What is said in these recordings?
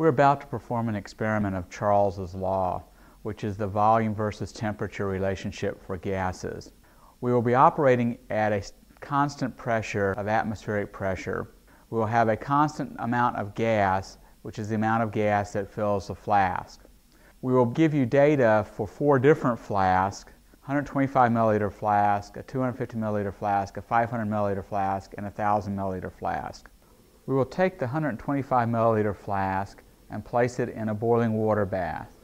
We're about to perform an experiment of Charles's law, which is the volume versus temperature relationship for gases. We will be operating at a constant pressure of atmospheric pressure. We will have a constant amount of gas, which is the amount of gas that fills the flask. We will give you data for four different flasks, 125 milliliter flask, a 250 milliliter flask, a 500 milliliter flask, and a 1000 milliliter flask. We will take the 125 milliliter flask and place it in a boiling water bath.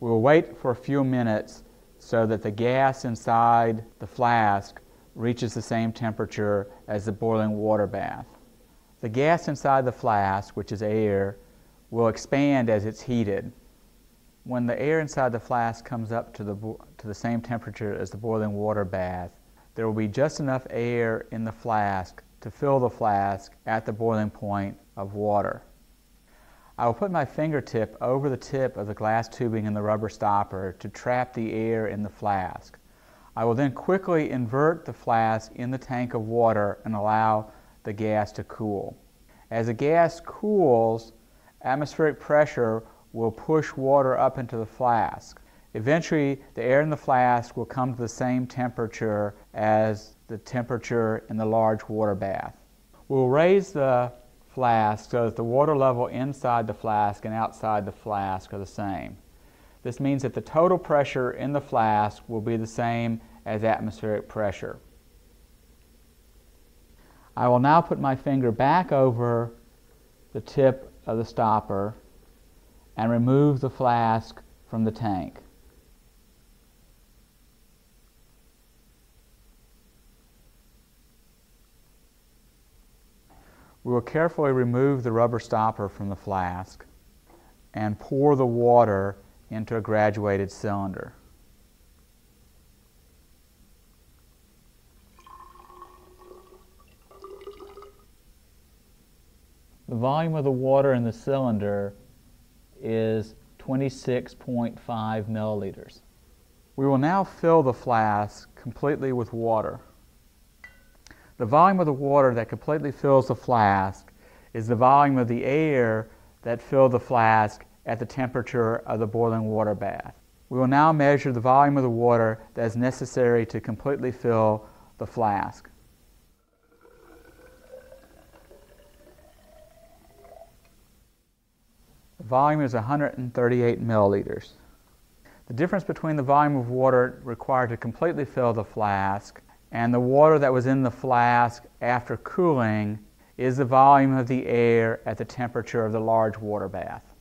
We will wait for a few minutes so that the gas inside the flask reaches the same temperature as the boiling water bath. The gas inside the flask, which is air, will expand as it's heated. When the air inside the flask comes up to the, to the same temperature as the boiling water bath, there will be just enough air in the flask to fill the flask at the boiling point of water. I will put my fingertip over the tip of the glass tubing in the rubber stopper to trap the air in the flask. I will then quickly invert the flask in the tank of water and allow the gas to cool. As the gas cools, atmospheric pressure will push water up into the flask. Eventually, the air in the flask will come to the same temperature as the temperature in the large water bath. We'll raise the flask so that the water level inside the flask and outside the flask are the same. This means that the total pressure in the flask will be the same as atmospheric pressure. I will now put my finger back over the tip of the stopper and remove the flask from the tank. We will carefully remove the rubber stopper from the flask and pour the water into a graduated cylinder. The volume of the water in the cylinder is 26.5 milliliters. We will now fill the flask completely with water. The volume of the water that completely fills the flask is the volume of the air that filled the flask at the temperature of the boiling water bath. We will now measure the volume of the water that is necessary to completely fill the flask. The volume is 138 milliliters. The difference between the volume of water required to completely fill the flask and the water that was in the flask after cooling is the volume of the air at the temperature of the large water bath.